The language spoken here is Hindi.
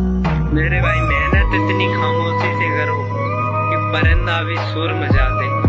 मेरे भाई मेहनत इतनी खामोशी से करो कि परिंदा भी सुर मचा दे